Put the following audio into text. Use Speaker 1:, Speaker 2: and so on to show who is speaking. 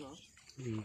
Speaker 1: 吗？
Speaker 2: 嗯。